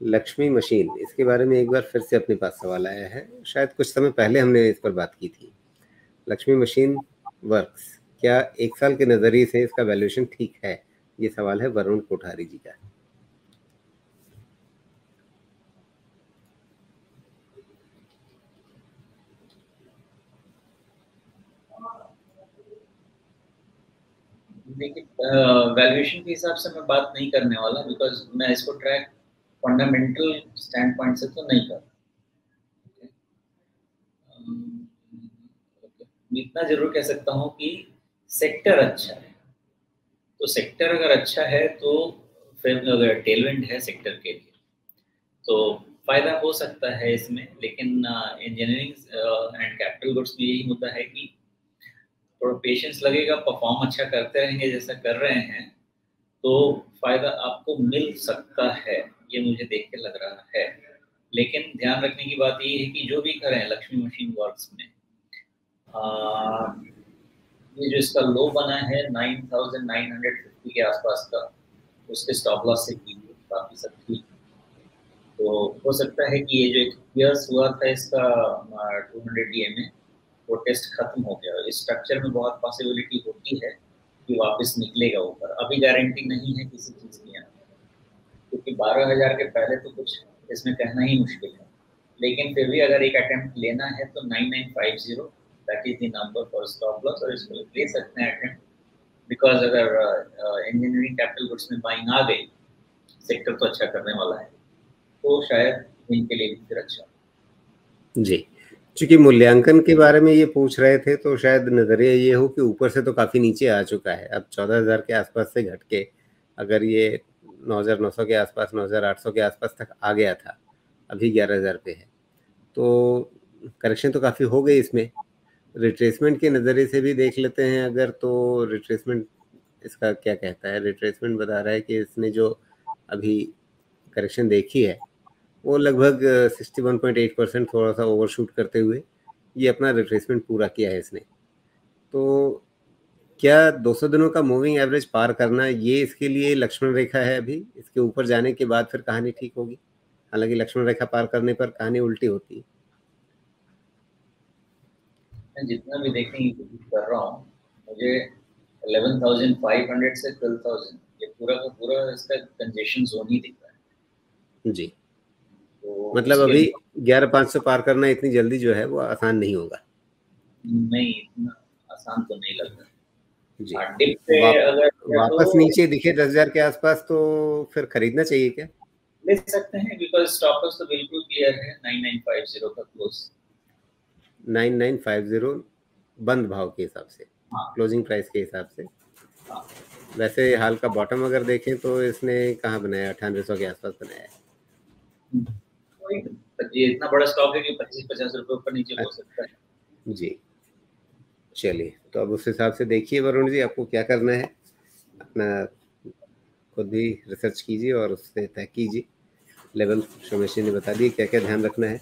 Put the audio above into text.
Lakshmi machine. इसके बारे में एक बार फिर से अपने पास सवाल आया है। शायद कुछ समय पहले हमने इस पर बात की थी। Lakshmi Machine Works. क्या एक साल के नज़रिए से इसका वैल्यूएशन ठीक है? ये सवाल है वरुण कोठारी जी का। देखिए वैल्यूएशन के हिसाब से मैं बात नहीं करने वाला बिकॉज़ मैं इसको ट्रैक फंडामेंटल स्टैंड पॉइंट से तो नहीं कर इतना ज़रूर कह सकता हूँ कि सेक्टर अच्छा है। तो सेक्टर अगर अच्छा है तो अगर टेलवेंट है सेक्टर के लिए तो फ़ायदा हो सकता है इसमें। लेकिन इंजीनियरिंग एंड कैपिटल गुड्स में यही होता है कि थोड़ा पेशेंस लगेगा परफॉर्म अच्छा करते रहेंगे जैसा कर रहे हैं तो फ़ायदा आपको मिल सकता है। ये मुझे देख के लग रहा है। लेकिन ध्यान रखने की बात ये है कि जो भी करें लक्ष्मी मशीन वर्क्स में आ, ये जो इसका लो बना है 9950 के आसपास का उसके स्टॉप लॉस से कीजिए बाकी सब ठीक तो हो सकता है कि ये जो एक ईयर्स हुआ था इसका टू हंड्रेड डी में वो टेस्ट खत्म हो गया। इस स्ट्रक्चर में बहुत पॉसिबिलिटी होती है कि वापस निकलेगा ऊपर। अभी गारंटी नहीं है किसी चीज़ क्योंकि बारह हज़ार के पहले तो कुछ इसमें कहना ही मुश्किल है। लेकिन फिर भी अगर एक अटेम्प्ट लेना है तो nine nine five zero that is the number for stop loss और इसको ले सकते हैं अटेम्प्ट बिकॉज़ अगर इंजीनियरिंग कैपिटल गुड्स में बाइंग आ गई सेक्टर तो अच्छा करने वाला है। तो शायद इनके लिए भी फिर अच्छा। जी। चूँकि मूल्यांकन के बारे में ये पूछ रहे थे तो शायद नज़रिया ये हो कि ऊपर से तो काफ़ी नीचे आ चुका है। अब चौदह हज़ार के आसपास से घट के अगर ये नौ हज़ार नौ सौ के आसपास, नौ हज़ार आठ सौ के आसपास तक आ गया था। अभी ग्यारह हज़ार पे है। तो करेक्शन तो काफ़ी हो गई इसमें। रिट्रेसमेंट के नज़रिए से भी देख लेते हैं अगर तो रिट्रेसमेंट इसका क्या कहता है? रिट्रेसमेंट बता रहा है कि इसने जो अभी करेक्शन देखी है, वो लगभग 61.8 परसेंट थोड़ा सा ओवरशूट करते हुए ये अपना रिट्रेसमेंट पूरा किया है इसने। तो क्या 200 दिनों का मूविंग एवरेज पार करना ये इसके लिए लक्ष्मण रेखा है अभी? इसके ऊपर जाने के बाद फिर कहानी ठीक होगी? हालाँकि लक्ष्मण रेखा पार करने पर कहानी उल्टी होती है। जितना भी देखने की कोशिश कर रहा हूँ मुझे 11,500 से 12,000 ये पूरा का पूरा इसका कंजेशन जोन ही दिख रहा है। जी। तो मतलब अभी ग्यारह पाँच सौ पार करना इतनी जल्दी जो है वो आसान नहीं होगा। नहीं इतना आसान तो नहीं लग रहा जी। अगर वापस तो, नीचे दिखे दस हज़ार के आसपास तो फिर खरीदना चाहिए क्या? ले सकते हैं बिकॉज़ स्टॉप तो बिल्कुल क्लियर है 9950 का क्लोज 9950 बंद भाव के हिसाब से हाँ. क्लोजिंग प्राइस के हिसाब से। हाँ. वैसे हाल का बॉटम अगर देखें तो इसने कहाँ बनाया? अठानवे सौ के आसपास बनाया है। ये इतना बड़ा स्टॉक है कि पच्चीस पचास रुपए ऊपर नीचे हो सकता है। जी। चलिए तो अब उस हिसाब से देखिए वरुण जी, आपको क्या करना है? अपना खुद भी रिसर्च कीजिए और उससे तय कीजिए। लेवल शोमेशी ने बता दिए क्या क्या ध्यान रखना है।